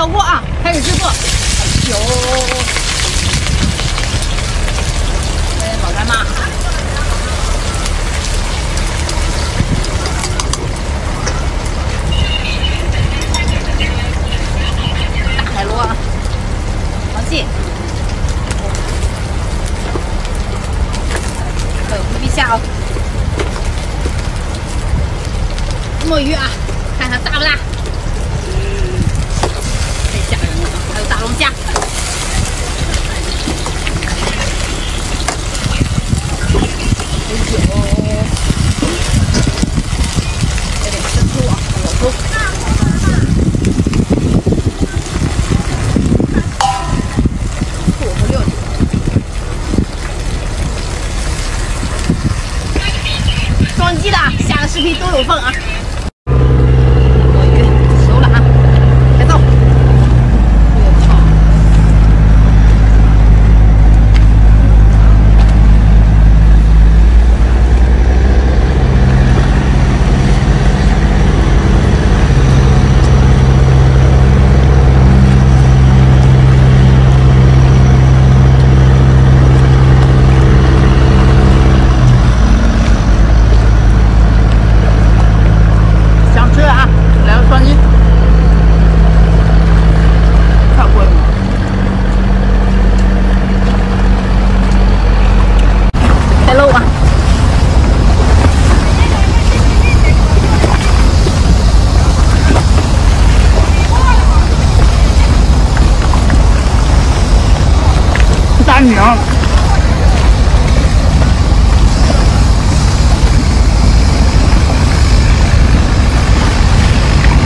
小货啊，开始制作。哎呦，哎，老干妈。大海螺，螃蟹，还有皮皮虾哦。墨鱼啊，看看大不大？大龙虾。哎呦，有点吃醋啊，我说。醋和料酒。双击的，下个视频都有份啊！墨鱼熟了啊，开灶！我操！想吃啊，来个双击。太贵了。开肉啊！大娘。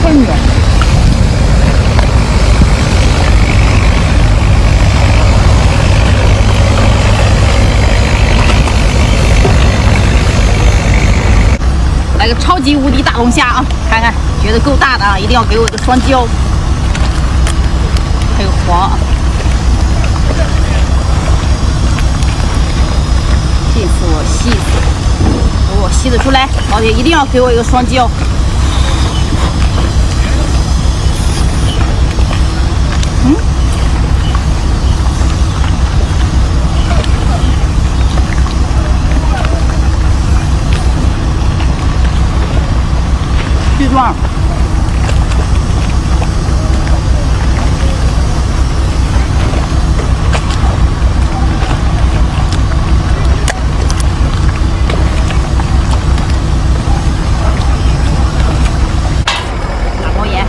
困了。来个超级无敌大龙虾啊！看看，觉得够大的啊，一定要给我一个双击哦。还有黄啊，气死我，气死我！如果吸得出来，老铁一定要给我一个双击巨壮。大毛眼。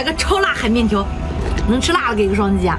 来个超辣海面条，能吃辣的给个双击啊！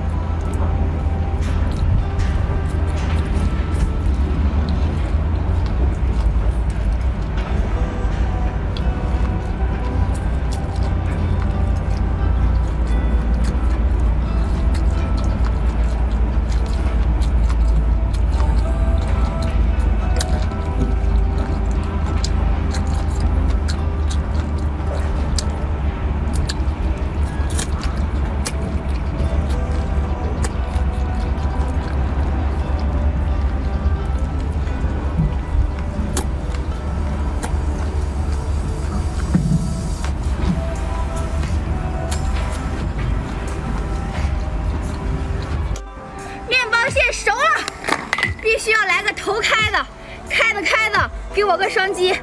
给我个双击。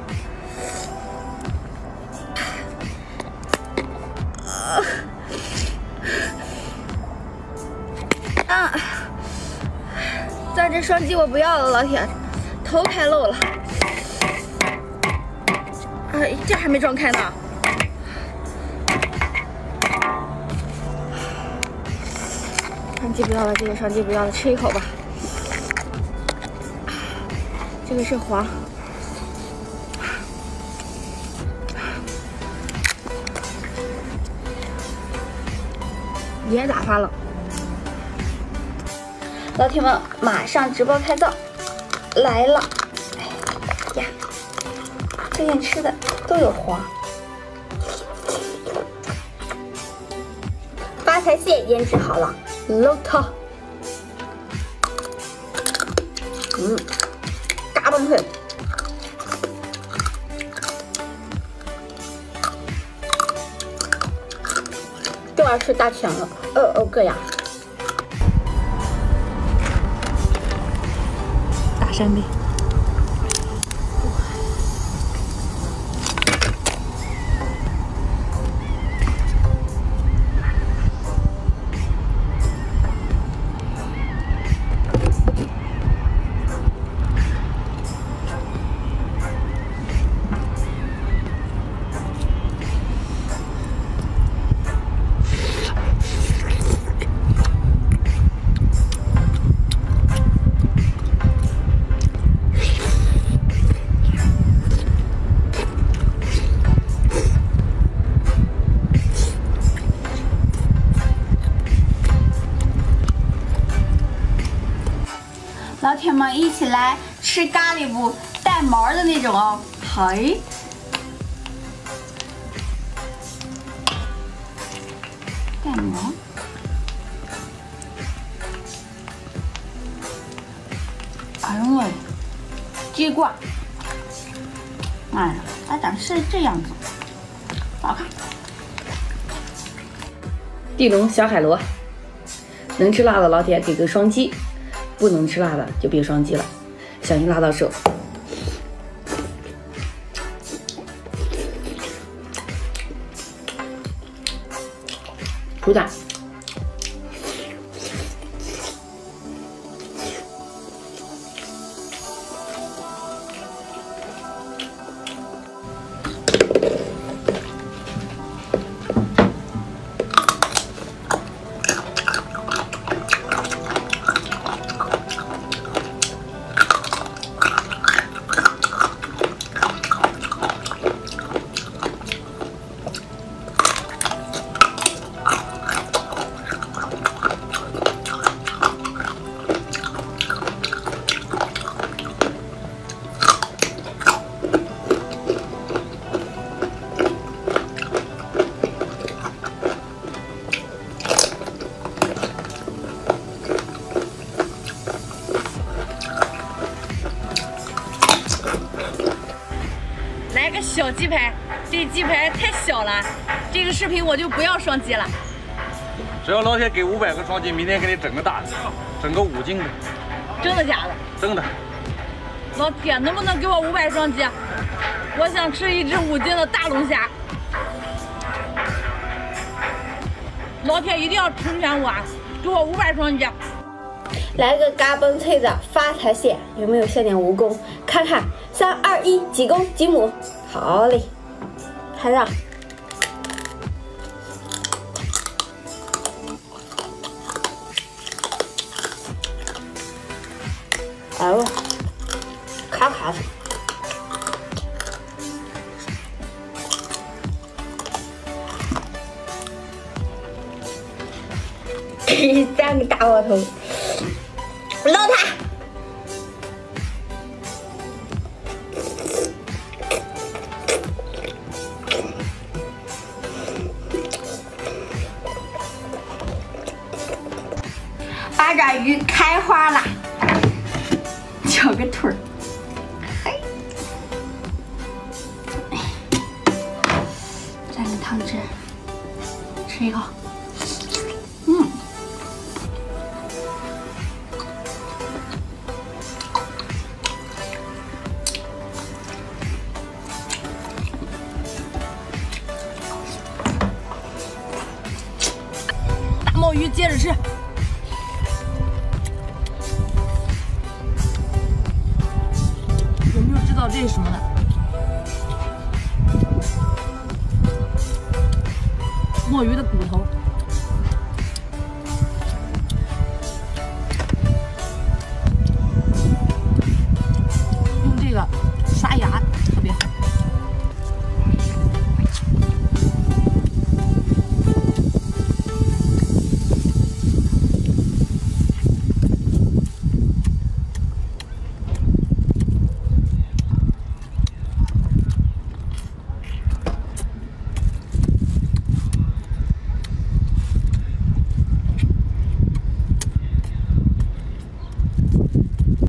啊！咱这双击我不要了，老铁，头开漏了。哎，这还没装开呢。双击不要了，这个双击不要了，吃一口吧。这个是黄。别打发了，老铁们，马上直播开灶来了！哎呀，最近吃的都有黄。发财蟹腌制好了，搂它。嗯，嘎嘣脆。要吃大甜了，哦哦个呀！大山贝。老铁们，一起来吃咖喱不？带毛的那种哦，嘿，带毛，哎呦喂，鸡冠，哎呀，它咋是这样子？不好看。地龙小海螺，能吃辣的老铁给个双击。不能吃辣的就别双击了，小心辣到手。苦胆。鸡排太小了，这个视频我就不要双击了。只要老铁给五百个双击，明天给你整个大的，整个五斤的。真的假的？真的。老铁，能不能给我五百双击？我想吃一只五斤的大龙虾。老铁一定要成全我，给我五百双击。来个嘎嘣脆的发财蟹，有没有现点蜈蚣？看看，三二一，几公几母？好嘞，拍照。哎呦，卡卡的。嘿，三个大窝头，捞它。八爪鱼开花了，翘个腿儿，嘿，蘸个汤汁，吃一口，嗯，墨鱼接着吃。墨鱼的骨头。